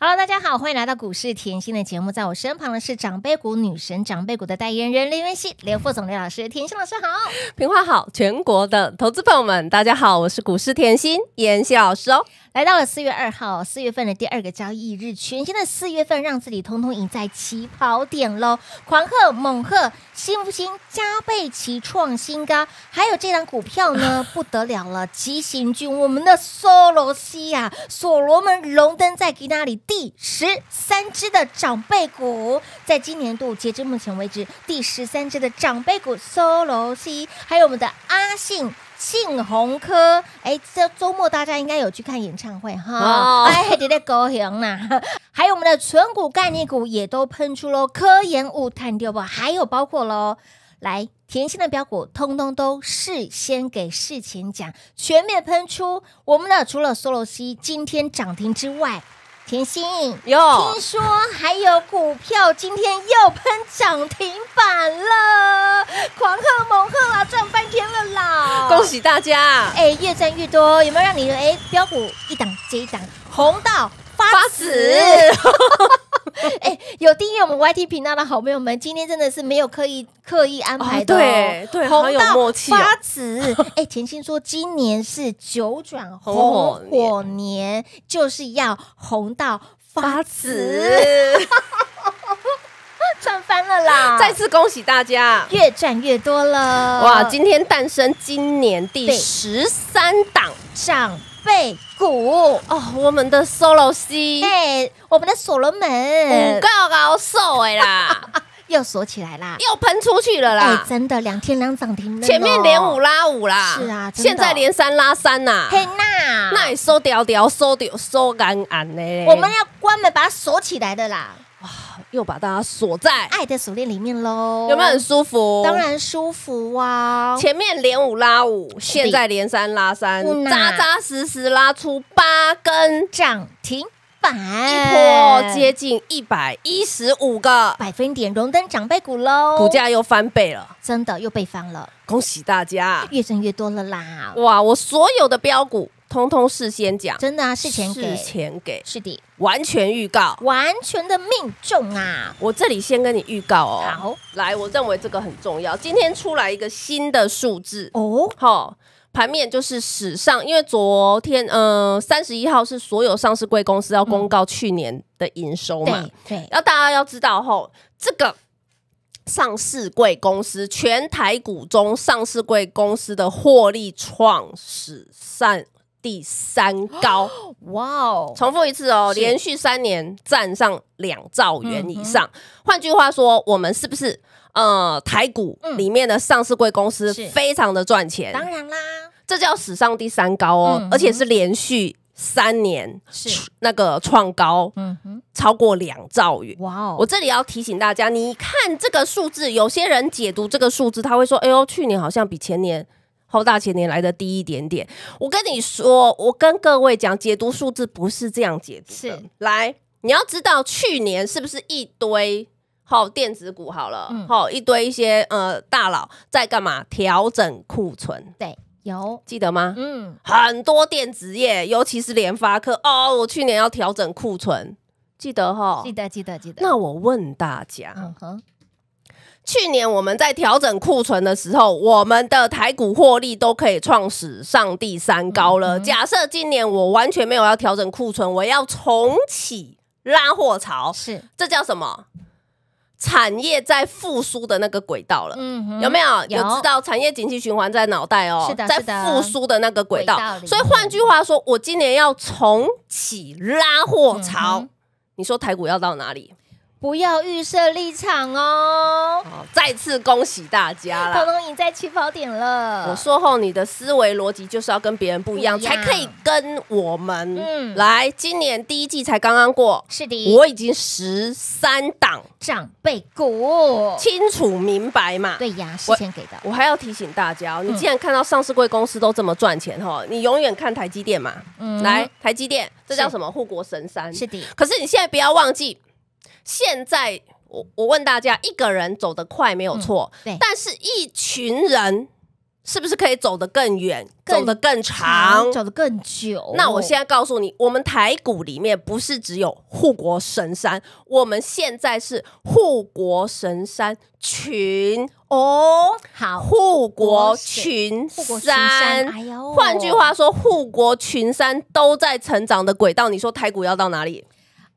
Hello，大家好，欢迎来到股市甜心的节目，在我身旁的是长辈股女神、长辈股的代言人林元熙、刘副总、刘老师，甜心老师好。平花好，全国的投资朋友们，大家好，我是股市甜心妍希老师哦。来到了四月二号，四月份的第二个交易日，全新的四月份，让自己通通赢在起跑点喽！狂贺猛贺，新不新？加倍齐创新高，还有这档股票呢，不得了了！急行军，我们的梭罗西呀，所罗门荣登在吉那里第十三只的长辈股，在今年度截至目前为止，第十三只的长辈股梭罗西，还有我们的阿信。庆红科，哎，这周末大家应该有去看演唱会哈，哎，有点高兴呐。还有我们的纯股概念股也都喷出喽，科研物探丢不？还有包括喽，来甜心的标股，通通都事先给事前讲，全面喷出。我们的除了 solo C 今天涨停之外。甜心哟，听说还有股票今天又喷涨停板了，狂贺猛贺啦，赚翻天了啦！恭喜大家！哎，越赚越多，有没有让你哎标股一档接一档红到发紫？哎，有订阅我们 YT 频道的好朋友们，今天真的是没有刻意刻意安排的，对对，红到发紫。哎，甜心说今年是九转红火年，就是要红到发紫，赚翻了啦！再次恭喜大家，越赚越多了！哇，今天诞生今年第十三档涨。倍股。哦，我们的 Solo C，哎，我们的所罗门高高瘦哎啦，又锁起来啦，又喷出去了啦，真的两天两涨停，前面连五拉五啦，是啊，现在连三拉三呐，嘿那，那也收屌屌，收屌收干干呢，我们要关门把它锁起来的啦。哇！又把大家锁在爱的锁链里面喽，有没有很舒服？当然舒服啊！前面连五拉五，现在连三拉三，扎扎实实拉出八根涨停板，一波接近一百一十五个百分点，荣登长辈股喽，股价又翻倍了，真的又被翻了，恭喜大家，越挣越多了啦！哇，我所有的标股。通通事先讲，真的啊，事前给，事前给，是的，完全预告，完全的命中啊！我这里先跟你预告哦，好，来，我认为这个很重要。今天出来一个新的数字。哦，好，盘面就是史上，因为昨天呃三十一号是所有上市贵公司要公告去年的营收嘛，对，要大家要知道吼，这个上市贵公司全台股中上市贵公司的获利创史上。第三高，哇哦！重复一次哦，连续三年站上两兆元以上。换句话说，我们是不是呃台股里面的上市贵公司非常的赚钱？当然啦，这叫史上第三高哦，而且是连续三年是那个创高，嗯哼，超过两兆元。哇哦！我这里要提醒大家，你看这个数字，有些人解读这个数字，他会说：“哎呦，去年好像比前年。”后大前年来的低一点点，我跟你说，我跟各位讲，解读数字不是这样解读的。来，你要知道去年是不是一堆好电子股好了，好一堆一些呃大佬在干嘛？调整库存。对，有记得吗？嗯，很多电子业，尤其是联发科哦，我去年要调整库存，记得哈？记得，记得，记得。那我问大家，嗯哼。去年我们在调整库存的时候，我们的台股获利都可以创史上第三高了。假设今年我完全没有要调整库存，我要重启拉货潮，是这叫什么？产业在复苏的那个轨道了。嗯，有没有？有知道产业景气循环在脑袋哦，在复苏的那个轨道。所以换句话说，我今年要重启拉货潮，你说台股要到哪里？不要预设立场哦！再次恭喜大家了，彤彤赢在起跑点了。我说后，你的思维逻辑就是要跟别人不一样，才可以跟我们。嗯，来，今年第一季才刚刚过，是的，我已经十三档长辈股，清楚明白嘛？对呀，事先给的。我还要提醒大家，你既然看到上市贵公司都这么赚钱哈，你永远看台积电嘛。嗯，来，台积电，这叫什么？护国神山。是的，可是你现在不要忘记。现在我我问大家，一个人走得快没有错，对，但是一群人是不是可以走得更远，走得更长，走得更久？那我现在告诉你，我们台股里面不是只有护国神山，我们现在是护国神山群哦，好，护国群山。换句话说，护国群山都在成长的轨道。你说台股要到哪里？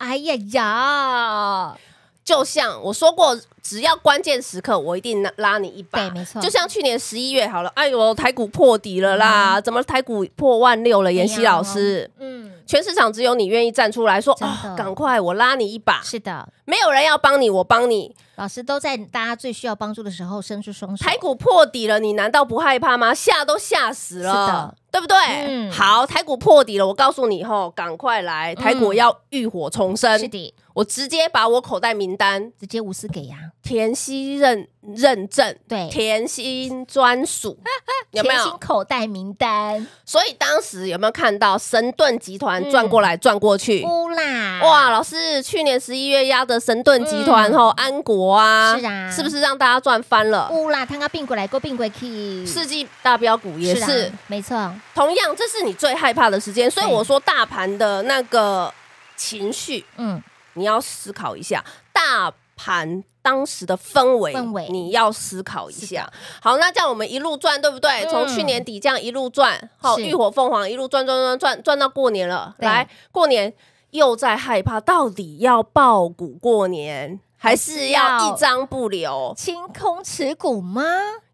哎呀呀！就像我说过，只要关键时刻，我一定拉拉你一把。对，没错。就像去年十一月好了，哎呦，台股破底了啦！怎么台股破万六了？妍希老师，嗯，全市场只有你愿意站出来说，赶快我拉你一把。是的，没有人要帮你，我帮你。老师都在大家最需要帮助的时候伸出双手。台股破底了，你难道不害怕吗？吓都吓死了，是的，对不对？嗯。好，台股破底了，我告诉你后，赶快来，台股要浴火重生。是的。我直接把我口袋名单直接无私给呀，甜心认认证，对，甜心专属，有没有口袋名单？所以当时有没有看到神盾集团转过来转过去？乌啦！哇，老师，去年十一月压的神盾集团吼，安国啊，是啊，是不是让大家赚翻了？乌啦，他刚并过来过并过去，世纪大标股也是，没错。同样，这是你最害怕的时间，所以我说大盘的那个情绪，嗯。你要思考一下大盘当时的氛围，氛围你要思考一下。好，那这样我们一路赚，对不对？从去年底这样一路赚，好，浴火凤凰一路赚赚赚赚赚到过年了。来，过年又在害怕，到底要爆股过年，还是要一张不留清空持股吗？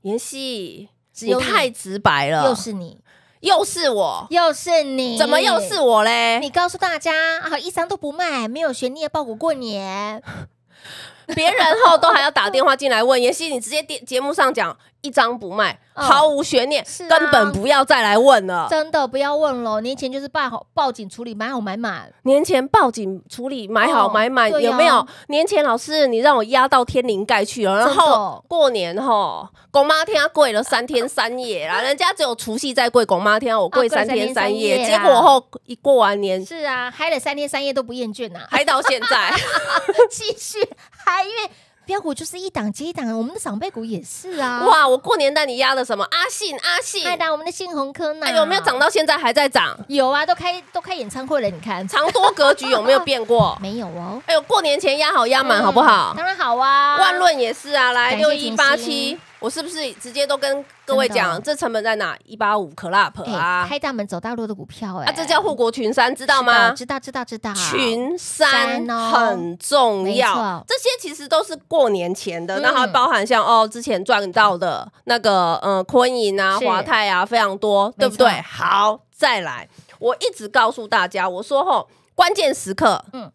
妍希，你太直白了，又是你。又是我，又是你，怎么又是我嘞？你告诉大家啊，一张都不卖，没有悬念，报股过年。别人后都还要打电话进来问，妍希，你直接电节目上讲。一张不卖，毫无悬念，根本不要再来问了。真的不要问了。年前就是报好报警处理，买好买满。年前报警处理，买好买满，有没有？年前老师，你让我压到天灵盖去了。然后过年哈，狗妈天跪了三天三夜啦。人家只有除夕在跪，狗妈天我跪三天三夜。结果后一过完年，是啊，嗨了三天三夜都不厌倦呐，嗨到现在，继续嗨，因为。标股就是一档接一档，我们的长辈股也是啊。哇，我过年带你压的什么？阿信，阿信，爱打我们的信鸿科呢？有没有涨到现在还在涨？有啊，都开都开演唱会了，你看长多格局有没有变过？没有哦。哎呦，过年前压好压满好不好？当然好啊。万润也是啊，来六一八七。我是不是直接都跟各位讲，这成本在哪？一八五 club 啊，开大门走大路的股票哎，啊，这叫护国群山，知道吗？知道知道知道，群山很重要。这些其实都是过年前的，那还包含像哦，之前赚到的那个嗯，昆银啊、华泰啊，非常多，对不对？好，再来，我一直告诉大家，我说吼，关键时刻，嗯，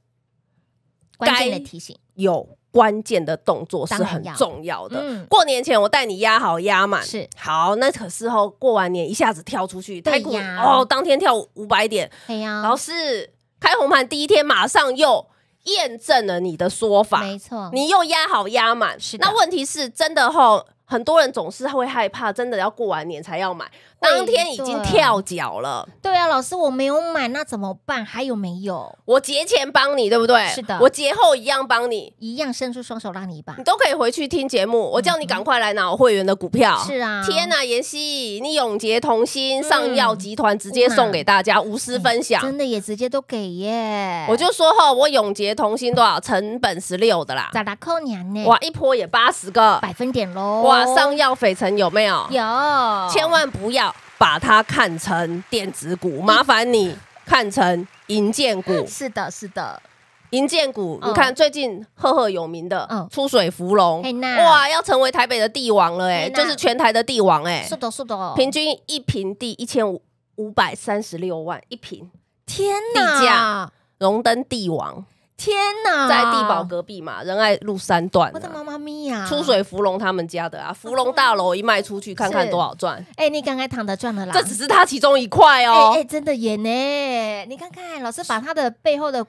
关键的提醒。有。关键的动作是很重要的。过年前我带你压好压满，是好。那可是后过完年一下子跳出去，太股哦，当天跳五百点。对呀，老师开红盘第一天马上又验证了你的说法，没错，你又压好压满。是那问题是真的后，很多人总是会害怕，真的要过完年才要买。当天已经跳脚了，对啊，老师我没有买，那怎么办？还有没有？我节前帮你，对不对？是的，我节后一样帮你，一样伸出双手拉你一把，你都可以回去听节目。我叫你赶快来拿我会员的股票。是啊，天呐，妍希，你永结同心，上药集团直接送给大家，无私分享，真的也直接都给耶。我就说哈，我永结同心多少？成本十六的啦，咋啦扣年呢？哇，一波也八十个百分点喽。哇，上药斐城有没有？有，千万不要。把它看成电子股，麻烦你看成银建股。是的，是的，银建股，你看最近赫赫有名的出水芙蓉，哇，要成为台北的帝王了，哎，就是全台的帝王，哎，是的，是的，平均一平地一千五五百三十六万一平，天哪，地价荣登帝王。天哪，在地堡隔壁嘛，仁爱路三段。我的妈妈咪呀，出水芙蓉他们家的啊，芙蓉大楼一卖出去，看看多少赚。哎，你刚刚躺的赚了啦，这只是他其中一块哦。哎，真的耶呢，你看看老师把他的背后的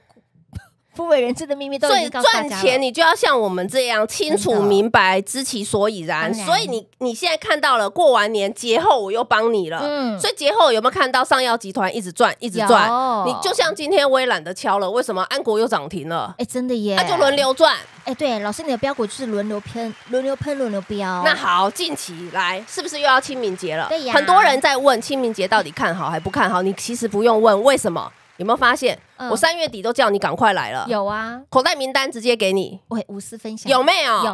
不为人知的秘密都所以赚钱你就要像我们这样清楚明白，知其所以然。所以你你现在看到了，过完年节后我又帮你了。嗯，所以节后有没有看到上药集团一直赚一直赚？你就像今天我也懒得敲了，为什么安国又涨停了？哎，真的耶，那就轮流赚。哎，对，老师你的标股就是轮流喷，轮流喷，轮流标。那好，近期来是不是又要清明节了？对呀，很多人在问清明节到底看好还不看好？你其实不用问，为什么？有没有发现，我三月底都叫你赶快来了？有啊，口袋名单直接给你，喂无私分享。有没有？有。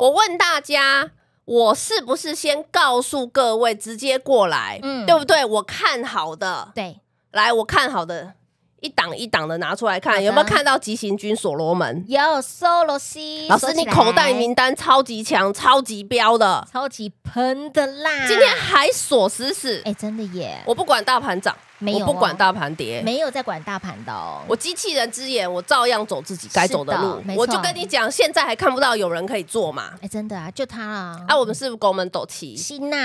我问大家，我是不是先告诉各位直接过来？嗯，对不对？我看好的，对，来，我看好的。一档一档的拿出来看，有没有看到急行军所罗门？有，solo C。老师，你口袋名单超级强、超级标的、超级喷的啦！今天还锁死死，哎，真的耶！我不管大盘涨，没有不管大盘跌，没有在管大盘的哦。我机器人之眼，我照样走自己该走的路。我就跟你讲，现在还看不到有人可以做嘛？哎，真的啊，就他啊！啊，我们是不是国门斗气？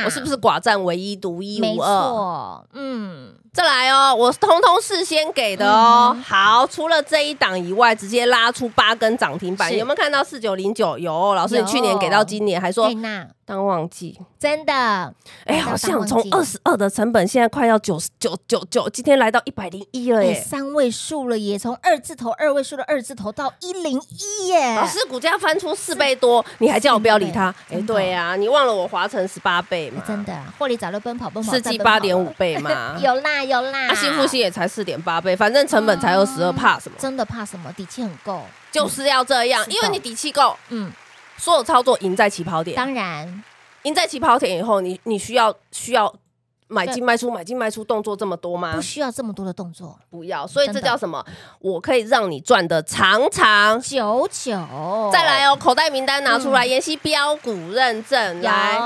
我是不是寡占唯一、独一无二？嗯。再来哦，我通通事先给的哦。好，除了这一档以外，直接拉出八根涨停板，有没有看到四九零九？有，老师，你去年给到今年还说。当旺季，真的，哎，好像从二十二的成本，现在快要九十九九九，今天来到一百零一了耶，三位数了耶，从二字头二位数的二字头到一零一耶，老师股价翻出四倍多，你还叫我不要理他？哎，对呀，你忘了我华晨十八倍吗？真的，获利早就奔跑奔跑，四季八点五倍嘛，有 啦有啦，新复兴也才四点八倍，反正成本才二十二，怕什么？真的怕什么？底气很够，就是要这样，因为你底气够，嗯。所有操作赢在起跑点，当然赢在起跑点以后，你你需要需要买进卖出买进卖出动作这么多吗？不需要这么多的动作，不要。所以这叫什么？我可以让你赚的长长久久。再来哦，口袋名单拿出来，妍希标股认证来。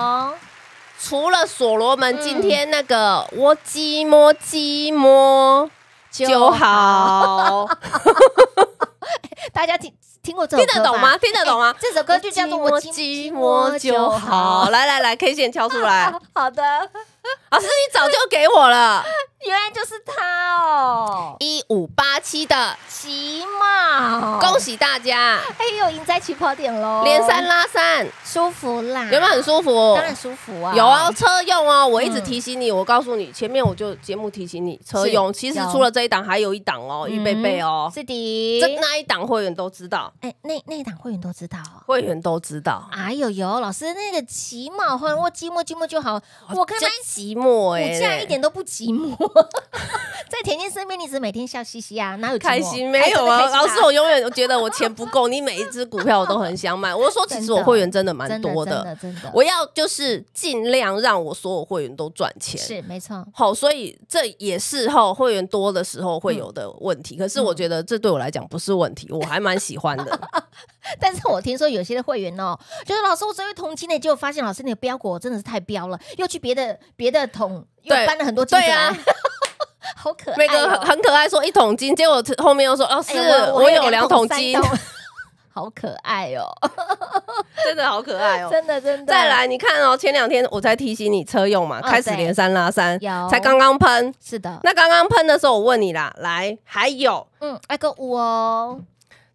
除了所罗门，今天那个我寂寞寂寞就好。大家听。听过这听得懂吗？听得懂吗？这首歌就叫做《我寂寞就好》。来来来，K 线敲出来。好的，老师，你早就给我了。原来就是他哦，一五八七的骑马，恭喜大家！哎呦，赢在起跑点喽，连三拉三，舒服啦，有没有很舒服？当然舒服啊，有啊，车用哦，我一直提醒你，我告诉你，前面我就节目提醒你，车用。其实除了这一档，还有一档哦，预备备哦，是的，这那一档会员都知道，哎，那那一档会员都知道，会员都知道。哎呦呦，老师那个骑马，我寂寞寂寞就好，我看他寂寞哎，我竟然一点都不寂寞。在甜甜身边，你只每天笑嘻嘻啊，哪有开心？没有啊，老师，我永远觉得我钱不够。你每一只股票我都很想买。我说，其实我会员真的蛮多的，真的真的。我要就是尽量让我所有会员都赚钱，是没错。好，所以这也是后会员多的时候会有的问题。可是我觉得这对我来讲不是问题，我还蛮喜欢的。但是我听说有些的会员哦，就是老师我作为同期内，结果发现老师你的标股真的是太标了，又去别的别的桶又搬了很多金子来。好可爱，每个很可爱，说一桶金，结果后面又说哦，是、欸，我有两桶金，好可爱哦，真的好可爱哦，真的真的。再来，你看哦，前两天我才提醒你车用嘛，开始连三拉三，才刚刚喷，是的。那刚刚喷的时候，我问你啦，来，还有，嗯，爱个五哦。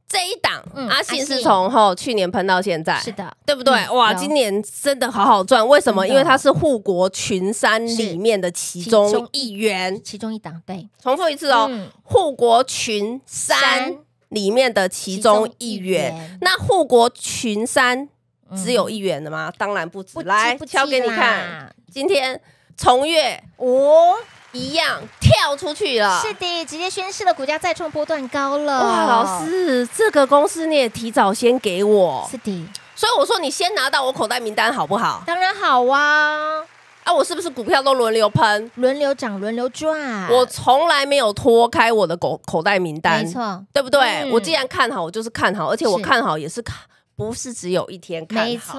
这一档，阿信是从后去年喷到现在，是的，对不对？哇，今年真的好好赚，为什么？因为它是护国群山里面的其中一员，其中一档。对，重复一次哦，护国群山里面的其中一员。那护国群山只有一员的吗？当然不止。来，敲给你看，今天重月哦。一样跳出去了，是的，直接宣示了股价再创波段高了。哇，老师，这个公司你也提早先给我，是的，所以我说你先拿到我口袋名单好不好？当然好啊！啊，我是不是股票都轮流喷、轮流涨、轮流赚？我从来没有脱开我的口口袋名单，没错，对不对？我既然看好，我就是看好，而且我看好也是看，不是只有一天看好。没错，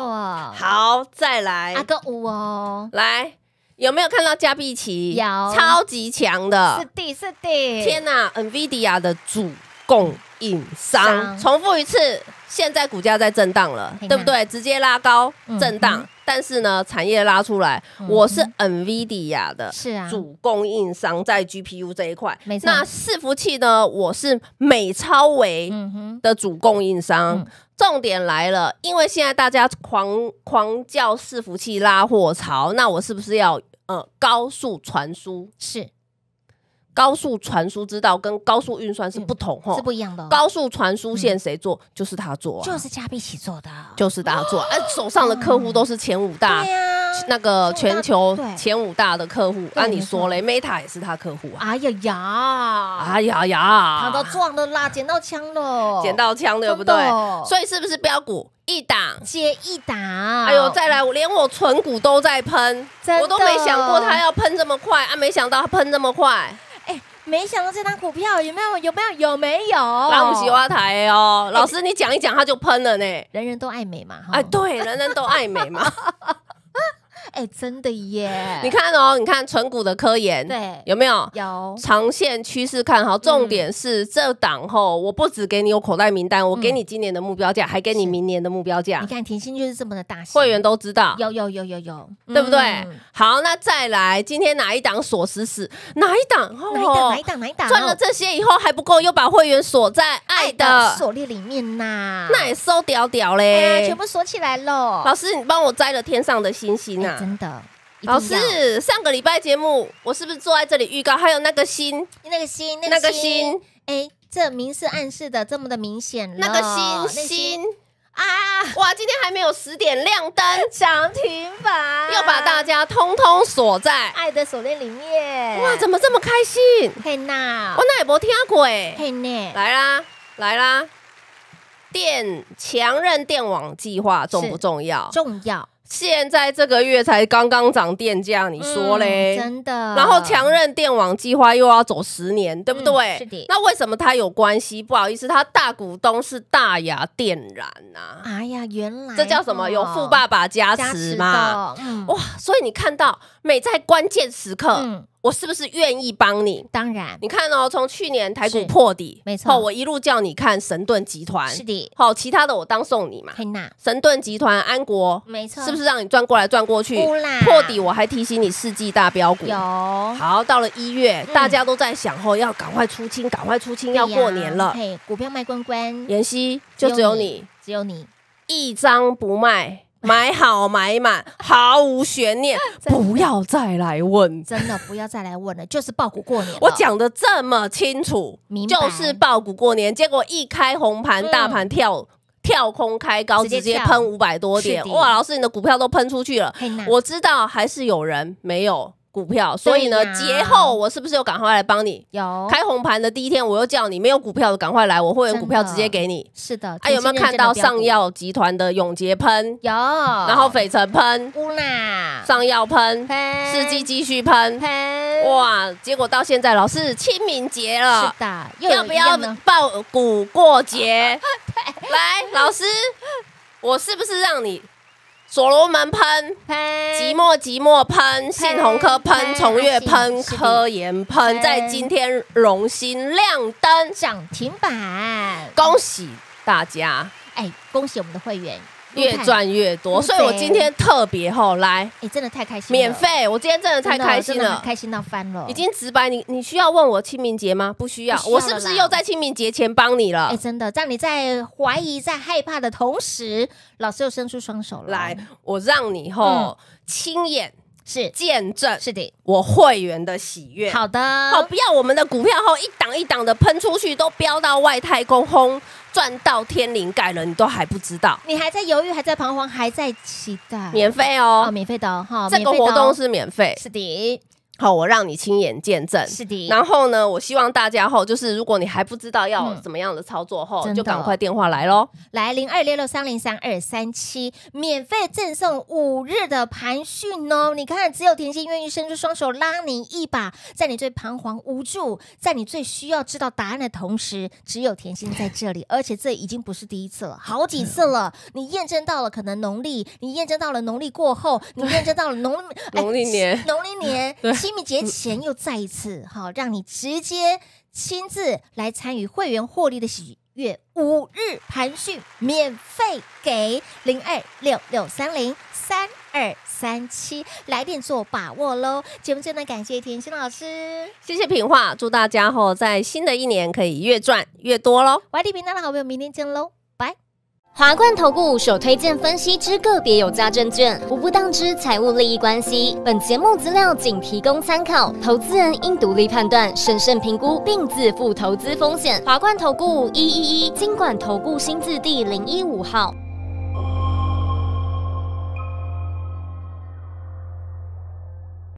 好，再来阿个五哦，来。有没有看到加碧奇？有，超级强的，是的，是的。天哪，NVIDIA 的主供应商，重复一次，现在股价在震荡了，对不对？直接拉高震荡，但是呢，产业拉出来，我是 NVIDIA 的，是啊，主供应商在 GPU 这一块，没错。那伺服器呢，我是美超维的主供应商。重点来了，因为现在大家狂狂叫伺服器拉货潮，那我是不是要呃高速传输？是。高速传输之道跟高速运算是不同哈，是不一样的。高速传输线谁做？就是他做，就是嘉碧奇做的，就是他做。哎，手上的客户都是前五大，那个全球前五大的客户。那你说嘞，Meta 也是他客户啊。哎呀呀，哎呀呀，他都撞了啦，捡到枪了，捡到枪对不对？所以是不是标股一档接一档？哎呦，再来，连我存股都在喷，我都没想过他要喷这么快啊！没想到他喷这么快。没想到这张股票有没有有没有有没有？拉不起花台哦，老师你讲一讲，他就喷了呢。人人都爱美嘛，哎，对，人人都爱美嘛。哎，真的耶！你看哦，你看纯股的科研，对，有没有？有长线趋势看好，重点是这档后，我不只给你有口袋名单，我给你今年的目标价，还给你明年的目标价。你看甜心就是这么的大，会员都知道。有有有有有，对不对？好，那再来，今天哪一档锁死死？哪一档？哪一档？哪一档？哪一档？赚了这些以后还不够，又把会员锁在爱的锁链里面呐，那也收屌屌嘞，全部锁起来喽。老师，你帮我摘了天上的星星啊！真的。老师，上个礼拜节目，我是不是坐在这里预告？还有那个心，那个心，那个心，哎，这明示暗示的这么的明显那个心心啊！哇，今天还没有十点亮灯，涨停板，又把大家通通锁在爱的锁链里面。哇，怎么这么开心？嘿呐，我那也没听过哎。嘿呢，来啦，来啦，电强韧电网计划重不重要？重要。现在这个月才刚刚涨电价，你说嘞？真的。然后强韧电网计划又要走十年，对不对？是的。那为什么它有关系？不好意思，它大股东是大雅电燃呐。哎呀，原来这叫什么？有富爸爸加持吗？哇！所以你看到美在关键时刻。我是不是愿意帮你？当然，你看哦，从去年台股破底，没错，我一路叫你看神盾集团，是的，好，其他的我当送你嘛。神盾集团、安国，没错，是不是让你转过来转过去？破底，我还提醒你世纪大标股有。好，到了一月，大家都在想，哦要赶快出清，赶快出清，要过年了。嘿，股票卖关关，妍希就只有你，只有你一张不卖。买好买满，毫无悬念，不要再来问，真的不要再来问了，就是爆股过年。我讲的这么清楚，就是爆股过年。结果一开红盘，大盘跳跳空开高，直接喷五百多点，哇！老师，你的股票都喷出去了。我知道还是有人没有。股票，所以呢，节后我是不是又赶快来帮你？有开红盘的第一天，我又叫你没有股票的赶快来，我会员股票直接给你。是的，啊，有没有看到上药集团的永杰喷？有，然后斐城喷，乌娜上药喷，世纪继续喷，哇！结果到现在，老师清明节了，是的，要不要报股过节？来，老师，我是不是让你？所罗门喷，即墨即墨喷，信鸿科喷，崇越喷，科研喷，在今天荣兴亮灯涨停板，恭喜大家！哎，恭喜我们的会员。越赚越多，所以我今天特别后来，你，真的太开心，免费！我今天真的太开心了，开心到翻了。已经直白，你你需要问我清明节吗？不需要，我是不是又在清明节前帮你了？哎，真的，让你在怀疑、在害怕的同时，老师又伸出双手来，我让你吼亲眼。是见证，是的，我会员的喜悦。好的，好，不要我们的股票后一档一档的喷出去，都飙到外太空，轰赚到天灵盖了，你都还不知道，你还在犹豫，还在彷徨，还在期待，免费哦，免费的哈，这个活动是免费，是的。好，我让你亲眼见证。是的。然后呢，我希望大家后就是，如果你还不知道要怎么样的操作后，就赶快电话来喽。来零二六六三零三二三七，免费赠送五日的盘讯哦。你看，只有甜心愿意伸出双手拉你一把，在你最彷徨无助，在你最需要知道答案的同时，只有甜心在这里。而且这已经不是第一次了，好几次了。你验证到了可能农历，你验证到了农历过后，你验证到了农 农历年，农历年。清明节前又再一次，好让你直接亲自来参与会员获利的喜悦五日盘讯免费给零二六六三零三二三七，来电做把握喽！节目真的感谢甜心老师，谢谢品画，祝大家后在新的一年可以越赚越多喽！YT 频道的好朋友，明天见喽！华冠投顾首推荐分析之个别有价证券，无不当之财务利益关系。本节目资料仅提供参考，投资人应独立判断、审慎评估，并自负投资风险。华冠投顾一一一经管投顾新字第零一五号。